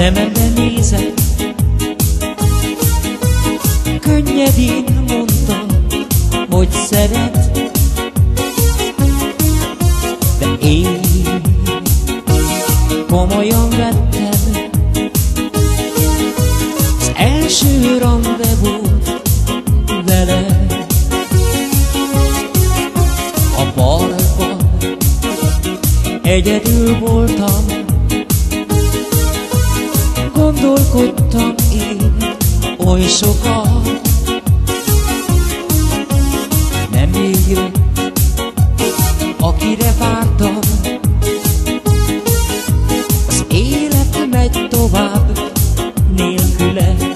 szemembe nézett, könnyedén mondta, hogy szeret, de én komolyan vettem. Az első rendezvút vele. A parkban egyedül voltam, gondolkodtam én oly sokat, nem jött, akire vártam. Az élet megy tovább nélküle.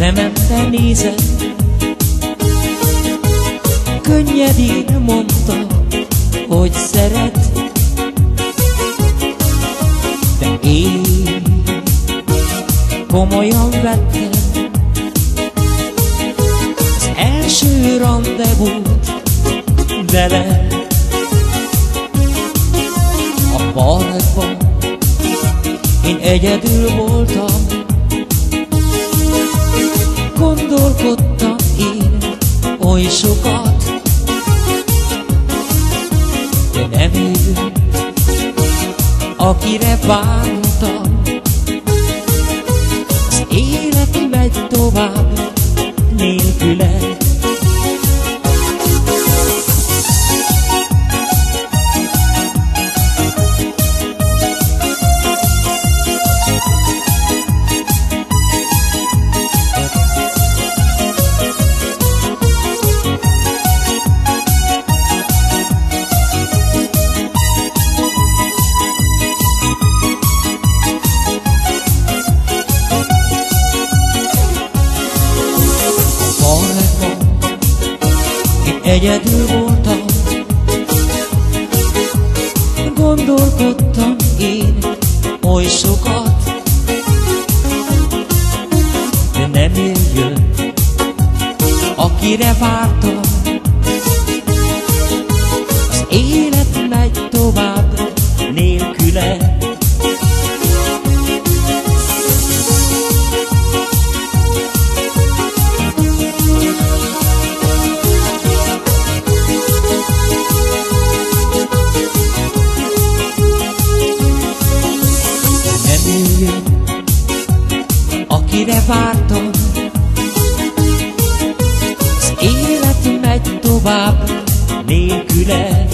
Szemembe nézett, könnyedén mondta, hogy szeret, de én komolyan vettem. Az első rendezvút vele. A parkban én egyedül voltam, gondolkodtam én oly sokat, de nem ő, akire vártam. Az élet megy tovább nélküle. Egyedül voltam, gondolkodtam én oly sokat, nem jött, akire vártam. Az élet akire vártam. Az élet megy tovább nélküle.